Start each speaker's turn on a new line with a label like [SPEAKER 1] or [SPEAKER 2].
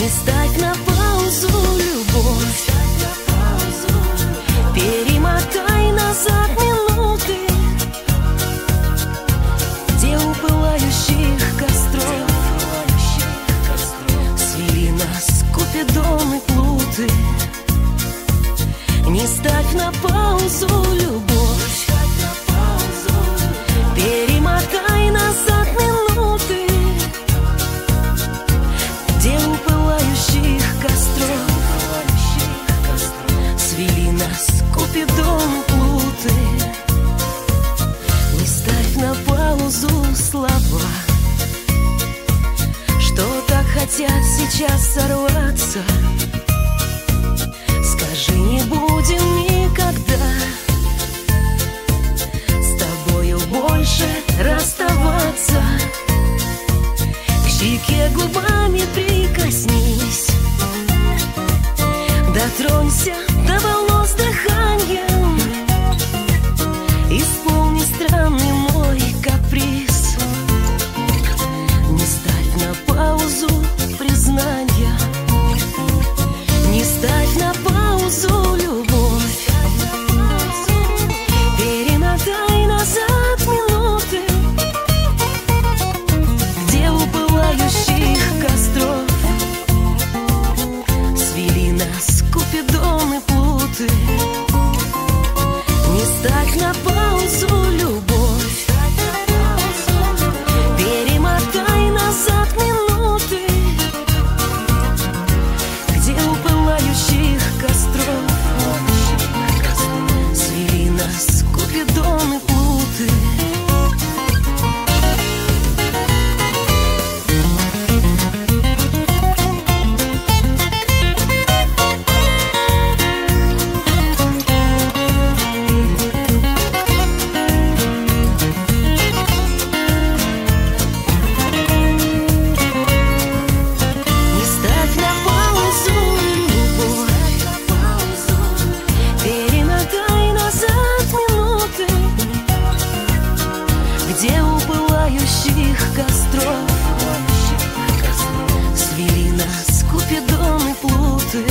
[SPEAKER 1] Не ставь на паузу любовь. хотят сейчас сорваться Скажи, не будем никогда С тобою больше расставаться К щеке губа. пылающих костров. Свели нас Купидон и Плуты